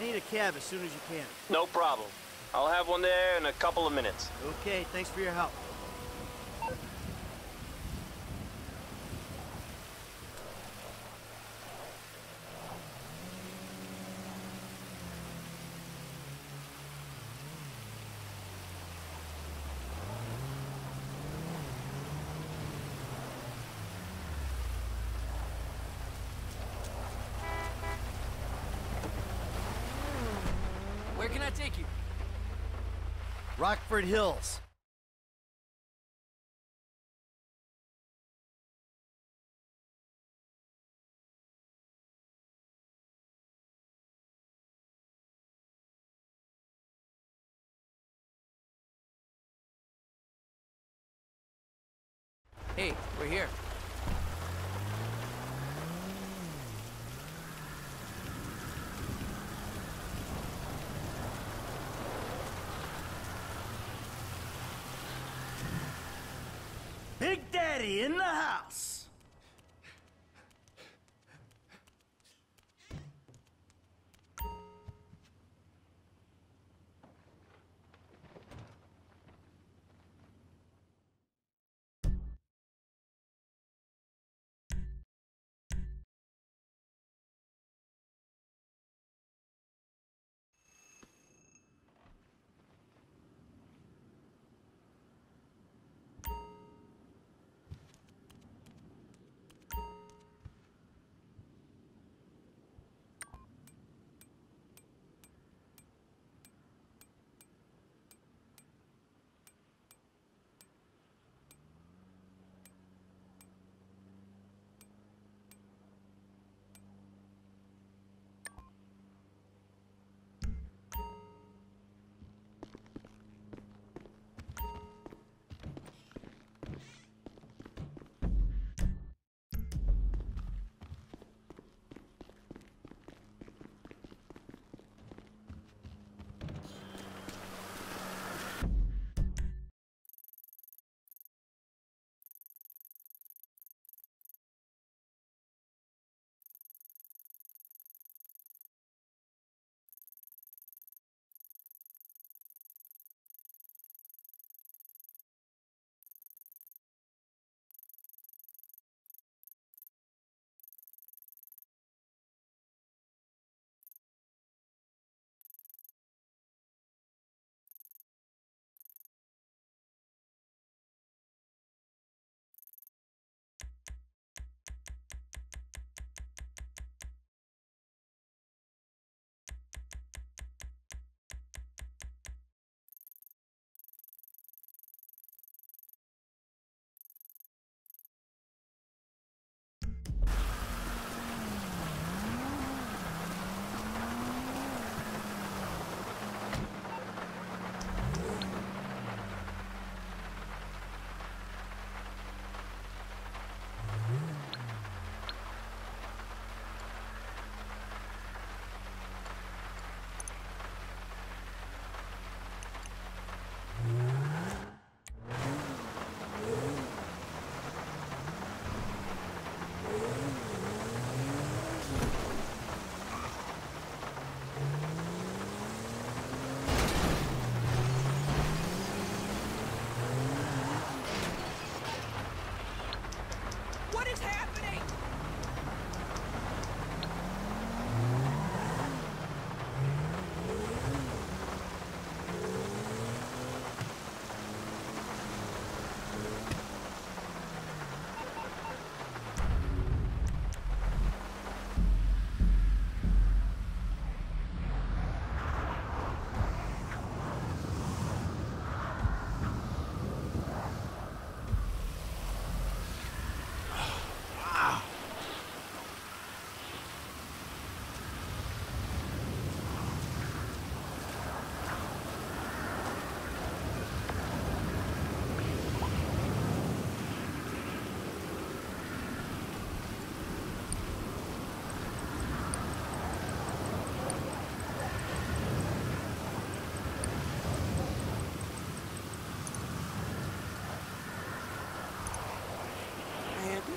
I need a cab as soon as you can. No problem. I'll have one there in a couple of minutes. Okay, thanks for your help. Can I take you? Rockford Hills. Hey, we're here. 人呢、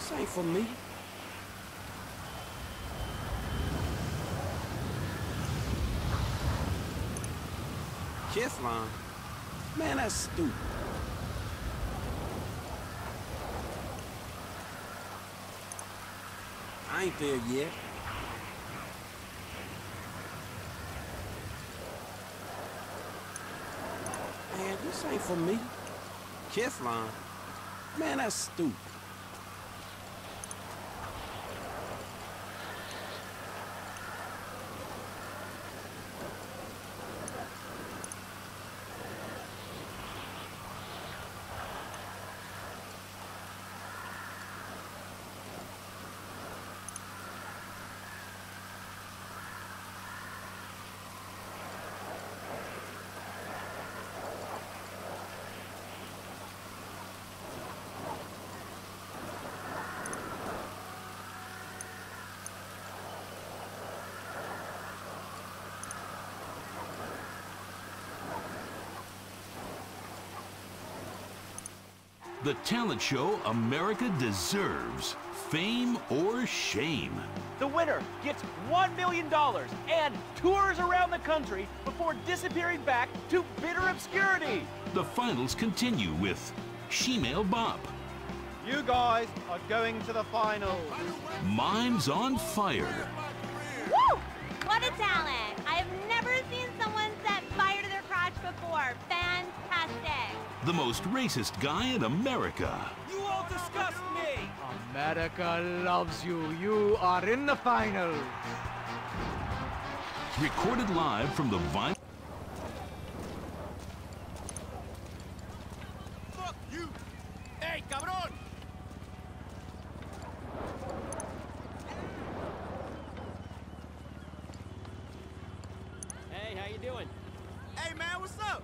this ain't for me. Kifflom? Man, that's stupid. I ain't there yet. Man, this ain't for me. Kifflom? Man, that's stupid. The talent show America deserves. Fame or shame. The winner gets $1 million and tours around the country before disappearing back to bitter obscurity. The finals continue with Shemale Bop, You guys are going to the finals. Mimes on Fire, Woo! What a talent! I have never seen someone set fire to their crotch before. Fantastic! The most racist guy in America, You all disgust me! America loves you. You are in the finals. recorded live from the Vine. Fuck you! Hey, cabrón! Hey, how you doing? Hey, man, what's up?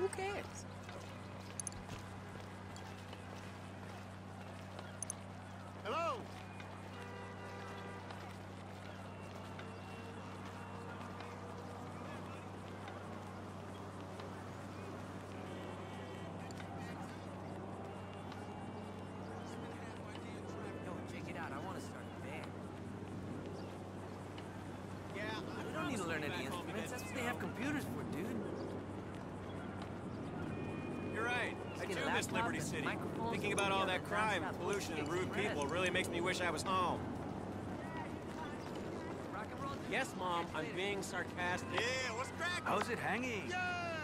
need to learn any instruments. That's what they have computers for, dude. You're right. I Get a do miss Liberty City. Thinking about all that crime, pollution, and rude people really makes me wish I was home. Rock and roll, dude. Yes, Mom, I'm being sarcastic. Yeah, what's cracking? How's it hanging? Yeah!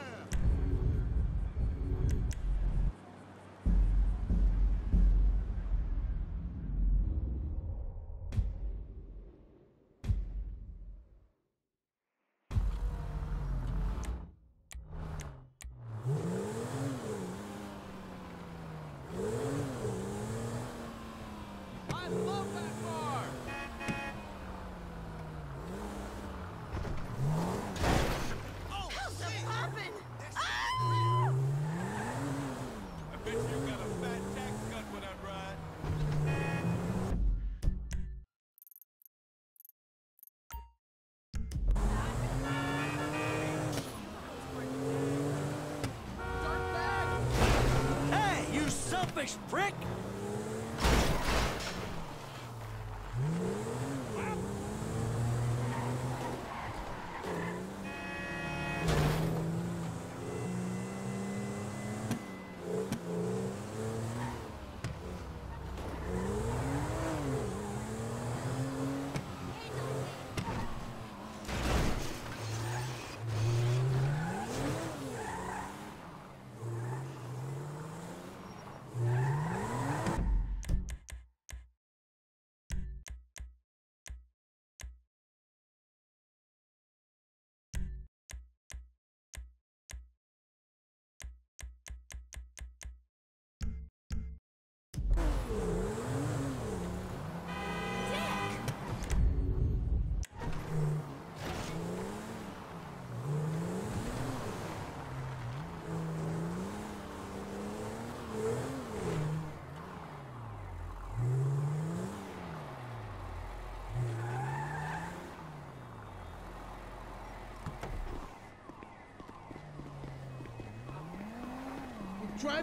Selfish prick!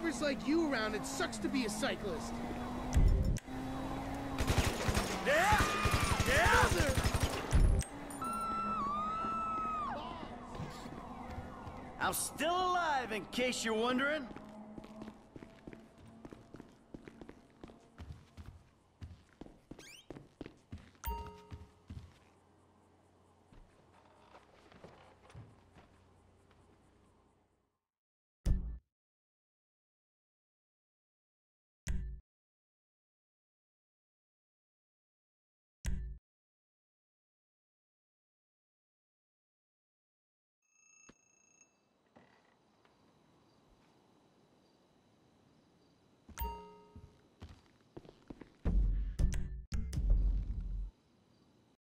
drivers like you around, it sucks to be a cyclist. I'm still alive, in case you're wondering.